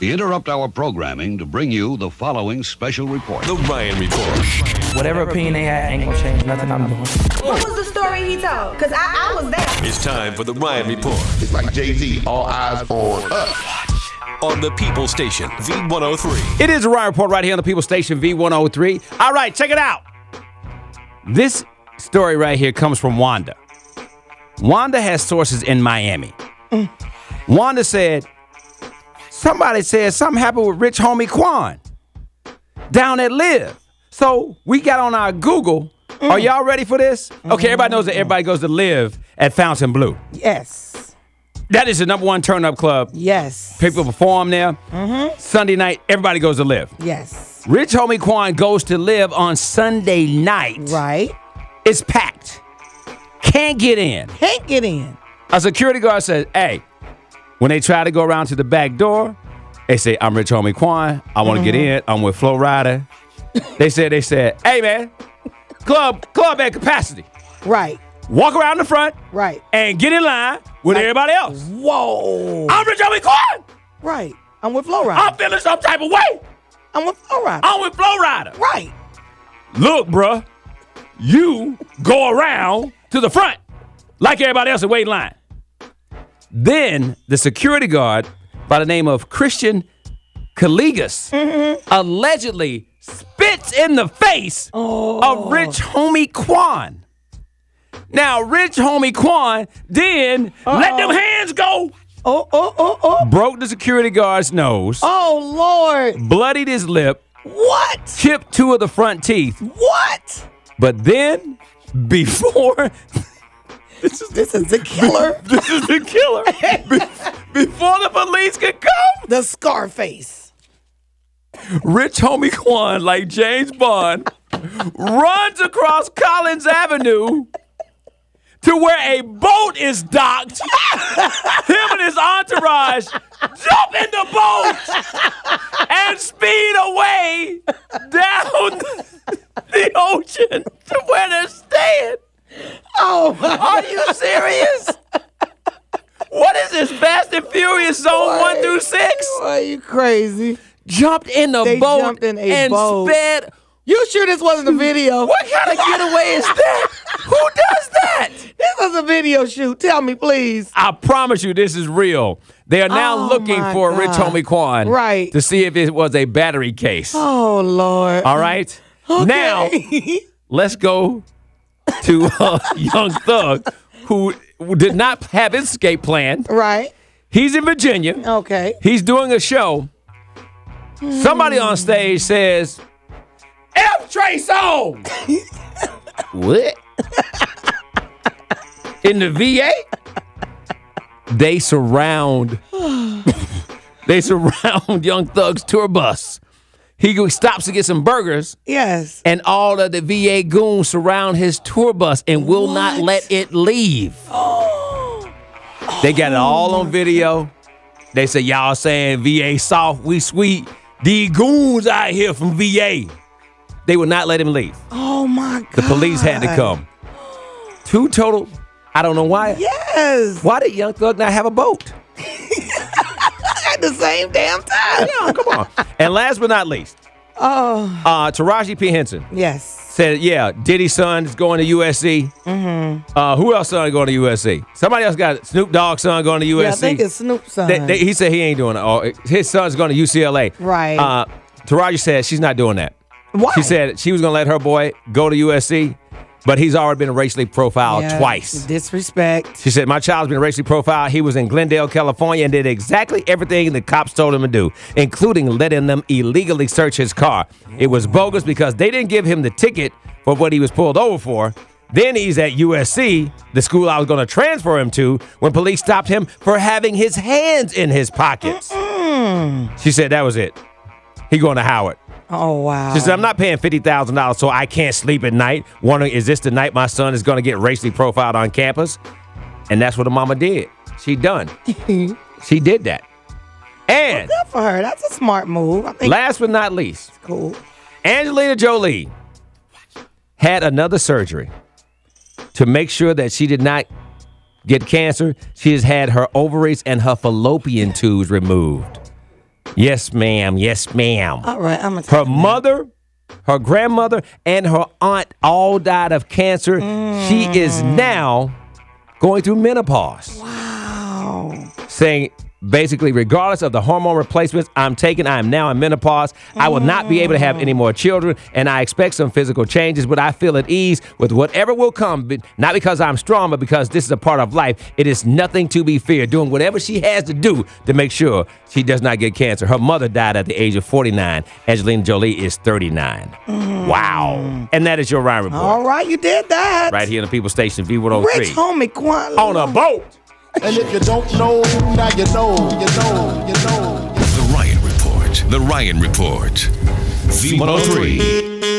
We interrupt our programming to bring you the following special report. The Ryan Report. Whatever opinion they had ain't gonna change nothing I'm doing. What was the story he told? Because I, I was there. It's time for the Ryan Report It's like Jay Z, all eyes on us. on the People Station, V103. It is a Ryan Report right here on the People Station V103. All right, check it out. This story right here comes from Wanda. Wanda has sources in Miami. Mm. Wanda said, somebody said something happened with rich homie Quan down at Live. So we got on our Google. Are mm. y'all ready for this? Okay, everybody knows that mm. everybody goes to Live at Fontainebleau. Yes. That is the number one turn up club. Yes. People perform there. Mm-hmm. Sunday night, everybody goes to Live. Yes. Rich Homie Quan goes to live on Sunday night. Right. It's packed. Can't get in. Can't get in. A security guard says, hey, when they try to go around to the back door, they say, I'm Rich Homie Quan. I want to get mm-hmm. in. I'm with Flo Rida. they said, they said, hey man, club, club at capacity. Right. Walk around the front Right. and get in line with Like- everybody else. Whoa. I'm Rich Homie Quan. Right. I'm with Flo I'm feeling some type of way. I'm with Flo Rida. I'm with Flo Rida. Right. look, bruh, you go around to the front like everybody else and wait in line. Then the security guard by the name of Christian Kaligas mm-hmm. allegedly spits in the face of oh. Rich Homie Quan. Now, Rich Homie Quan then let them hands go, Oh, oh, oh, oh. broke the security guard's nose, Oh, Lord. bloodied his lip, What? chipped two of the front teeth, What? But then, before This is this is the killer. this is the killer, be- before the police could come, the Scarface. Rich Homie Quan, like James Bond, runs across Collins Avenue to where a boat is docked. Him and his entourage jump in the boat and speed away down the ocean to where they're staying. Oh, Are you serious? What is this? Fast and Furious Zone 1 through 6? Are you crazy? Jumped in the They boat jumped in a and boat. sped. You sure this wasn't a video? What kind of getaway is that? Who does that? This was a video shoot. Tell me, please. I promise you, this is real. They are now Oh, looking my for Rich Homie Quan Right. to see if it was a battery case. Oh, Lord. All right? Now, let's go to uh, Young Thug, who did not have his escape plan. right. He's in Virginia. Okay. He's doing a show. Somebody on stage says, F Trey Songz. what? In the VA? They surround they surround Young Thug's tour bus. He stops to get some burgers, Yes. and all of the VA goons surround his tour bus and will not let it leave. Oh. They got it all on video. They say y'all saying VA soft, we sweet. The goons out here from VA. They would not let him leave. Oh, my God. The police had to come. Two total. I don't know why. Yes. Why did Young Thug not have a boat? At the same damn time. Yeah, come on. and last but not least, Oh, uh, Taraji P. Henson yes. said, yeah, Diddy's son is going to USC. Mm-hmm. Uh, who else son is going to USC? Somebody else got Snoop Dogg's son going to USC. Yeah, I think it's Snoop's son. They- they- he said he ain't doing it. Oh, his son's going to UCLA. Right. Uh, Taraji said she's not doing that. Why? She said she was going to let her boy go to USC, but he's already been racially profiled Yeah, twice. Disrespect. She said, My child's been racially profiled. He was in Glendale, California, and did exactly everything the cops told him to do, including letting them illegally search his car. It was bogus because they didn't give him the ticket for what he was pulled over for. Then he's at USC, the school I was going to transfer him to, when police stopped him for having his hands in his pockets. She said that was it. He going to Howard. Oh, wow. She said, I'm not paying $50,000 so I can't sleep at night, wondering, is this the night my son is going to get racially profiled on campus? And that's what the mama did. She done. she did that. And Good for her. That's a smart move. I think last but not least, cool. Angelina Jolie had another surgery to make sure that she did not get cancer. She has had her ovaries and her fallopian tubes removed. Yes, ma'am. Yes, ma'am. All right, I'm gonna. Her mother, her grandmother, and her aunt all died of cancer. She is mm. now going through menopause. Wow. Saying basically, regardless of the hormone replacements I'm taking, I am now in menopause. I will not be able to have any more children, and I expect some physical changes, but I feel at ease with whatever will come. Not because I'm strong, but because this is a part of life. It is nothing to be feared. Doing whatever she has to do to make sure she does not get cancer. Her mother died at the age of 49. Angelina Jolie is 39. Mm. Wow. And that is your Ryan Report. All right, you did that. Right here on the People Station V103. Rich homie Quan. on a boat. And if you don't know, now you know, you know, you know. The Ryan Report. The Ryan Report. V103.